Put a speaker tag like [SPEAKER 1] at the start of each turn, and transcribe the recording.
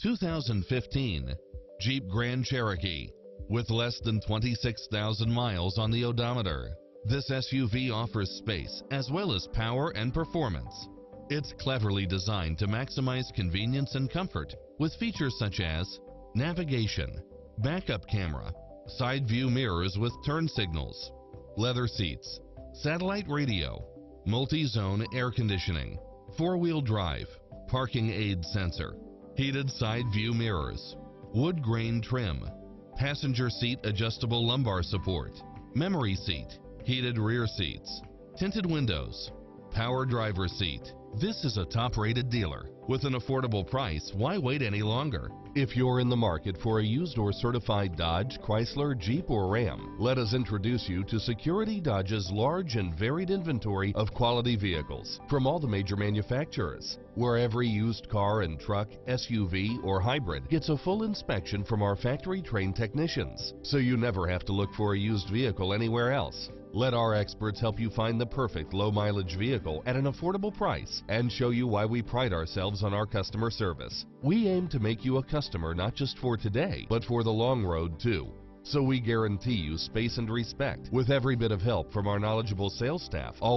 [SPEAKER 1] 2015 Jeep Grand Cherokee. With less than 26,000 miles on the odometer, this SUV offers space as well as power and performance. It's cleverly designed to maximize convenience and comfort with features such as navigation, backup camera, side view mirrors with turn signals, leather seats, satellite radio, multi-zone air conditioning, four-wheel drive, parking aid sensor, heated side view mirrors, wood grain trim, passenger seat adjustable lumbar support, memory seat, heated rear seats, tinted windows, power driver seat. This is a top-rated dealer. With an affordable price, why wait any longer? If you're in the market for a used or certified Dodge, Chrysler, Jeep, or Ram, let us introduce you to Security Dodge's large and varied inventory of quality vehicles from all the major manufacturers, where every used car and truck, SUV, or hybrid gets a full inspection from our factory-trained technicians, so you never have to look for a used vehicle anywhere else. Let our experts help you find the perfect low mileage vehicle at an affordable price and show you why we pride ourselves on our customer service. We aim to make you a customer not just for today, but for the long road too. So we guarantee you space and respect with every bit of help from our knowledgeable sales staff. Always